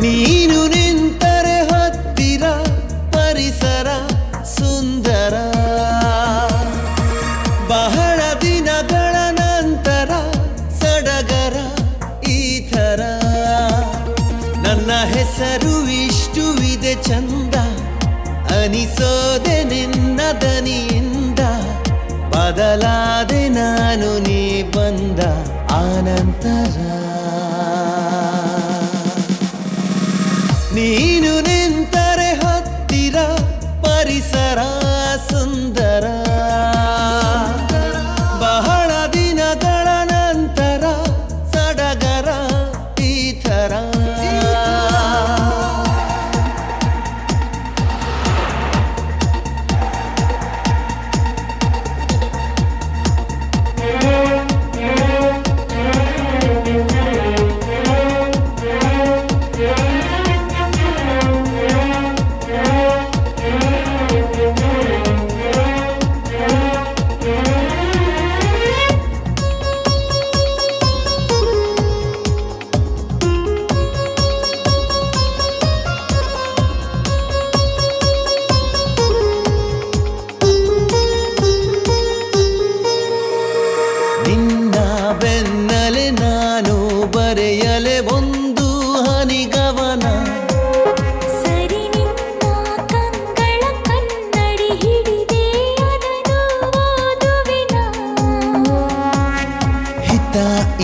ನೀನು ನಿಂತರೆ ಹತ್ತಿರ ಪರಿಸರ ಸುಂದರ. ಬಹಳ ದಿನಗಳ ನಂತರ ಸಡಗರ ಈ ಥರ. ನನ್ನ ಹೆಸರು ಇಷ್ಟು ಚಂದ. ಅನಿಸೋದೆ ನಿನ್ನ ದನಿಯಿಂದ. ಬದಲಾದೆ ನಾನು ನೀ ಬಂದ ಆನಂತರ. ನೀನು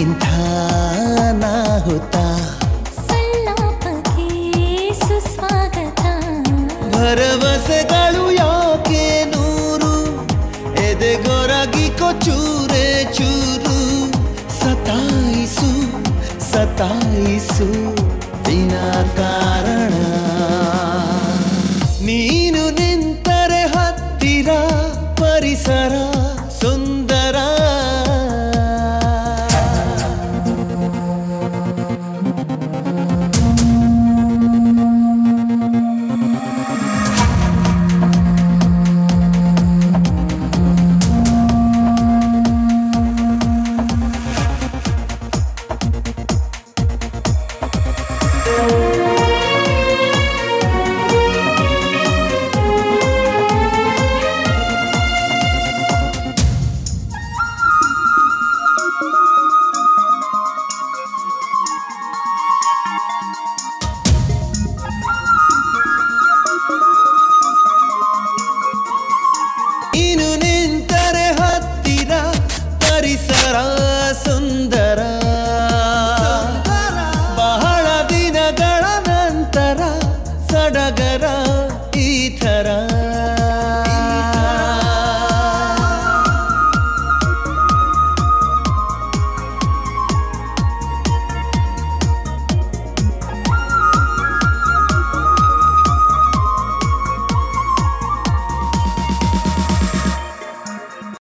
ಇಂಥ ನಾಹುತ ಸಲ್ಲಾಪಕ್ಕೆ ಸುಸ್ವಾಗತ ಭರವಸೆಗಳು ಯಾಕೆ ನೂರು ಎದೆಗೊರಗಿಕೊ ಚೂರೆ ಚೂರು ಸತಾಯಿಸು ಸತಾಯಿಸು ವಿನಾಕಾರಣ